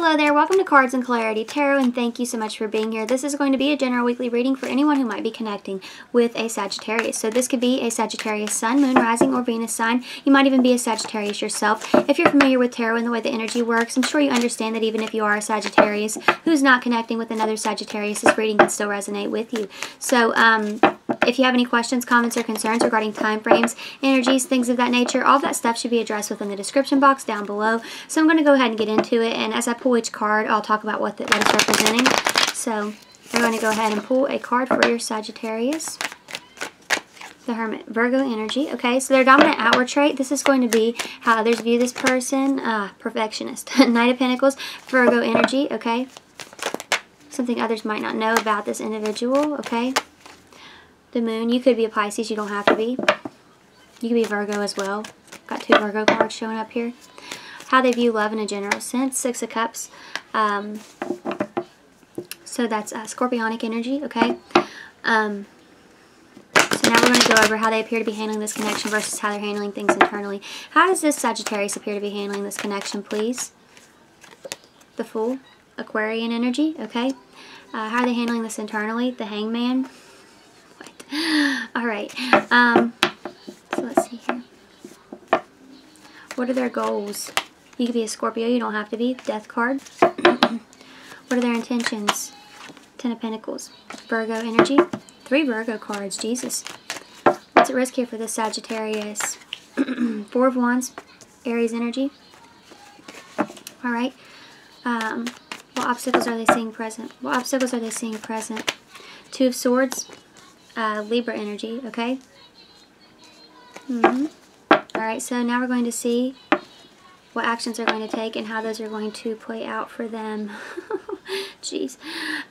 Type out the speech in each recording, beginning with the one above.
Hello there, welcome to Cards and Clarity Tarot and thank you so much for being here. This is going to be a general weekly reading for anyone who might be connecting with a Sagittarius. So this could be a Sagittarius Sun, Moon, Rising, or Venus sign. You might even be a Sagittarius yourself. If you're familiar with tarot and the way the energy works, I'm sure you understand that even if you are a Sagittarius who's not connecting with another Sagittarius, this reading can still resonate with you. So um, if you have any questions, comments, or concerns regarding time frames, energies, things of that nature, all that stuff should be addressed within the description box down below. So I'm going to go ahead and get into it, and as I pull each card, I'll talk about what, the, what it's representing. So I'm going to go ahead and pull a card for your Sagittarius. The Hermit, Virgo energy. Okay, so their dominant outward trait, this is going to be how others view this person. Uh, perfectionist. Knight of Pentacles, Virgo energy. Okay, something others might not know about this individual. Okay, the moon. You could be a Pisces. You don't have to be. You could be Virgo as well. Got two Virgo cards showing up here. How they view love in a general sense. Six of Cups. Um, so that's uh, Scorpionic energy, okay? Um, so now we're going to go over how they appear to be handling this connection versus how they're handling things internally. How does this Sagittarius appear to be handling this connection, please? The Fool. Aquarian energy, okay? Uh, how are they handling this internally? The Hangman. All right. Um, so let's see here. What are their goals? You could be a Scorpio. You don't have to be. Death card. what are their intentions? Ten of Pentacles. Virgo energy. Three Virgo cards. Jesus. What's at risk here for this Sagittarius? Four of Wands. Aries energy. All right. Um, what obstacles are they seeing present? What obstacles are they seeing present? Two of Swords uh, Libra energy, okay? Mm -hmm. Alright, so now we're going to see what actions they're going to take and how those are going to play out for them. Jeez.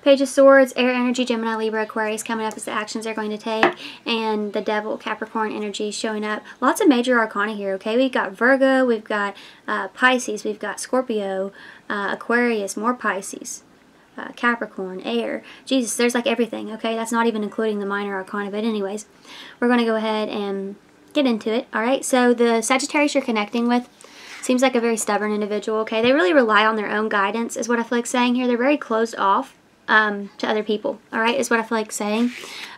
Page of Swords, Air Energy, Gemini, Libra, Aquarius coming up as the actions they're going to take. And the Devil, Capricorn energy showing up. Lots of major arcana here, okay? We've got Virgo, we've got uh, Pisces, we've got Scorpio, uh, Aquarius, more Pisces uh, Capricorn, air. Jesus, there's like everything, okay? That's not even including the minor arcana, but anyways, we're going to go ahead and get into it, all right? So the Sagittarius you're connecting with seems like a very stubborn individual, okay? They really rely on their own guidance is what I feel like saying here. They're very closed off um, to other people, all right, is what I feel like saying.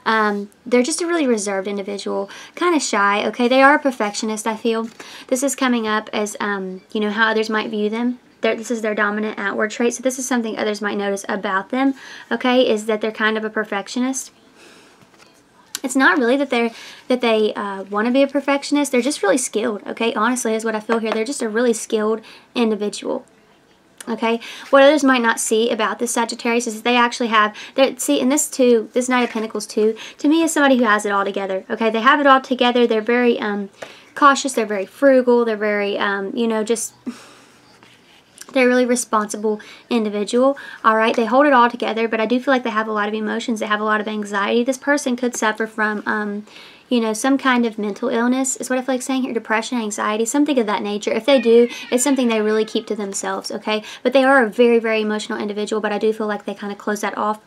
Um, they're just a really reserved individual, kind of shy, okay? They are a perfectionist, I feel. This is coming up as, um, you know, how others might view them this is their dominant outward trait. So this is something others might notice about them, okay, is that they're kind of a perfectionist. It's not really that they're that they uh, want to be a perfectionist. They're just really skilled, okay? Honestly, is what I feel here. They're just a really skilled individual. Okay, what others might not see about this Sagittarius is they actually have, see, and this too, this Knight of Pentacles too, to me is somebody who has it all together. Okay, they have it all together. They're very um, cautious. They're very frugal. They're very, um, you know, just they're really responsible individual. All right, they hold it all together, but I do feel like they have a lot of emotions. They have a lot of anxiety. This person could suffer from, um, you know, some kind of mental illness is what I feel like saying here, depression, anxiety, something of that nature. If they do, it's something they really keep to themselves, okay? But they are a very, very emotional individual, but I do feel like they kind of close that off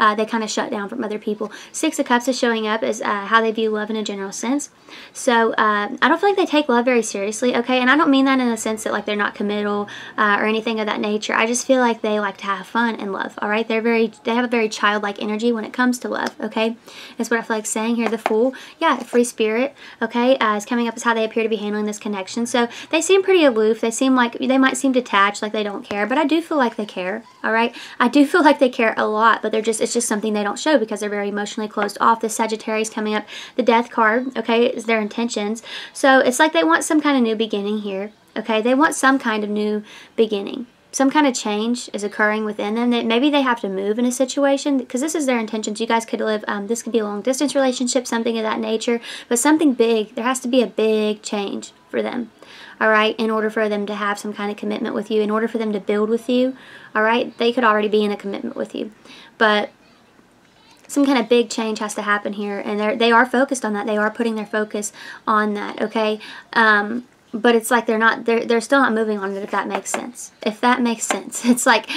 uh, they kind of shut down from other people. Six of Cups is showing up as uh, how they view love in a general sense. So uh, I don't feel like they take love very seriously, okay? And I don't mean that in the sense that like they're not committal uh, or anything of that nature. I just feel like they like to have fun and love, all right? They're very, they have a very childlike energy when it comes to love, okay? That's what I feel like saying here. The Fool, yeah, free spirit, okay, uh, is coming up as how they appear to be handling this connection. So they seem pretty aloof. They seem like, they might seem detached, like they don't care, but I do feel like they care, all right? I do feel like they care a lot, but they're just, it's just something they don't show because they're very emotionally closed off. The Sagittarius coming up, the death card, okay, is their intentions. So it's like they want some kind of new beginning here, okay? They want some kind of new beginning. Some kind of change is occurring within them. That maybe they have to move in a situation because this is their intentions. You guys could live, um, this could be a long distance relationship, something of that nature, but something big. There has to be a big change for them all right, in order for them to have some kind of commitment with you, in order for them to build with you, all right, they could already be in a commitment with you. But some kind of big change has to happen here and they're they are focused on that they are putting their focus on that okay um, but it's like they're not they're, they're still not moving on it if that makes sense if that makes sense it's like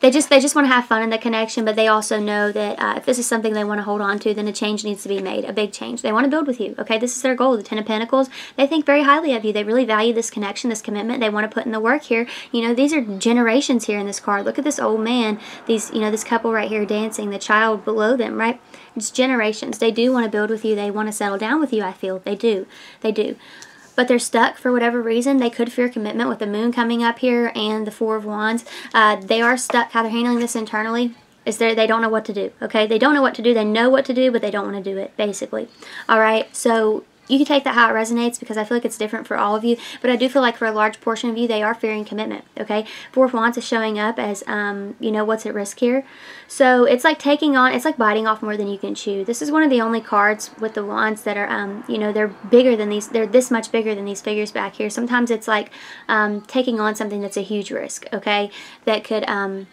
they just they just want to have fun in the connection, but they also know that uh, if this is something they want to hold on to, then a change needs to be made, a big change. They want to build with you. Okay, this is their goal. The Ten of Pentacles. They think very highly of you. They really value this connection, this commitment. They want to put in the work here. You know, these are generations here in this card. Look at this old man. These you know this couple right here dancing. The child below them, right? It's generations. They do want to build with you. They want to settle down with you. I feel they do. They do but they're stuck for whatever reason. They could fear commitment with the moon coming up here and the four of wands. Uh, they are stuck how they're handling this internally is there they don't know what to do okay they don't know what to do they know what to do but they don't want to do it basically all right so you can take that how it resonates because I feel like it's different for all of you. But I do feel like for a large portion of you, they are fearing commitment. Okay, Four of Wands is showing up as, um, you know, what's at risk here. So it's like taking on, it's like biting off more than you can chew. This is one of the only cards with the wands that are, um, you know, they're bigger than these. They're this much bigger than these figures back here. Sometimes it's like um, taking on something that's a huge risk. Okay, that could. Um,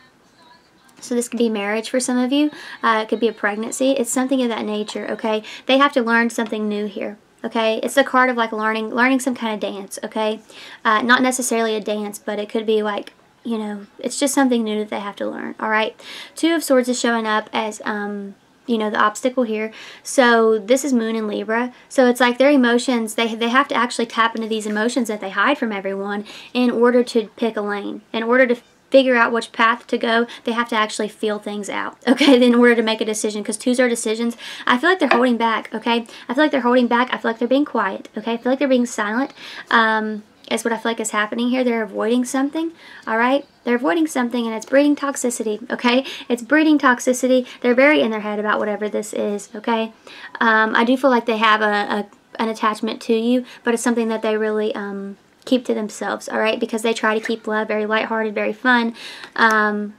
so this could be marriage for some of you. Uh, it could be a pregnancy. It's something of that nature, okay? They have to learn something new here okay? It's a card of like learning learning some kind of dance okay? Uh, not necessarily a dance but it could be like you know it's just something new that they have to learn all right? Two of swords is showing up as um you know the obstacle here. So this is moon in libra. So it's like their emotions they, they have to actually tap into these emotions that they hide from everyone in order to pick a lane in order to figure out which path to go, they have to actually feel things out, okay, in order to make a decision, because twos are decisions. I feel like they're holding back, okay? I feel like they're holding back. I feel like they're being quiet, okay? I feel like they're being silent. Um, is what I feel like is happening here. They're avoiding something, all right? They're avoiding something, and it's breeding toxicity, okay? It's breeding toxicity. They're very in their head about whatever this is, okay? Um, I do feel like they have a, a, an attachment to you, but it's something that they really... Um, keep to themselves, all right? Because they try to keep love very lighthearted, very fun. Um,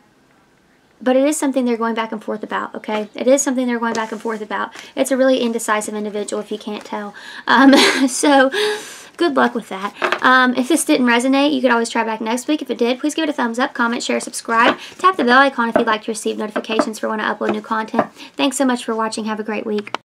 but it is something they're going back and forth about, okay? It is something they're going back and forth about. It's a really indecisive individual, if you can't tell. Um, so, good luck with that. Um, if this didn't resonate, you could always try back next week. If it did, please give it a thumbs up, comment, share, subscribe. Tap the bell icon if you'd like to receive notifications for when I upload new content. Thanks so much for watching. Have a great week.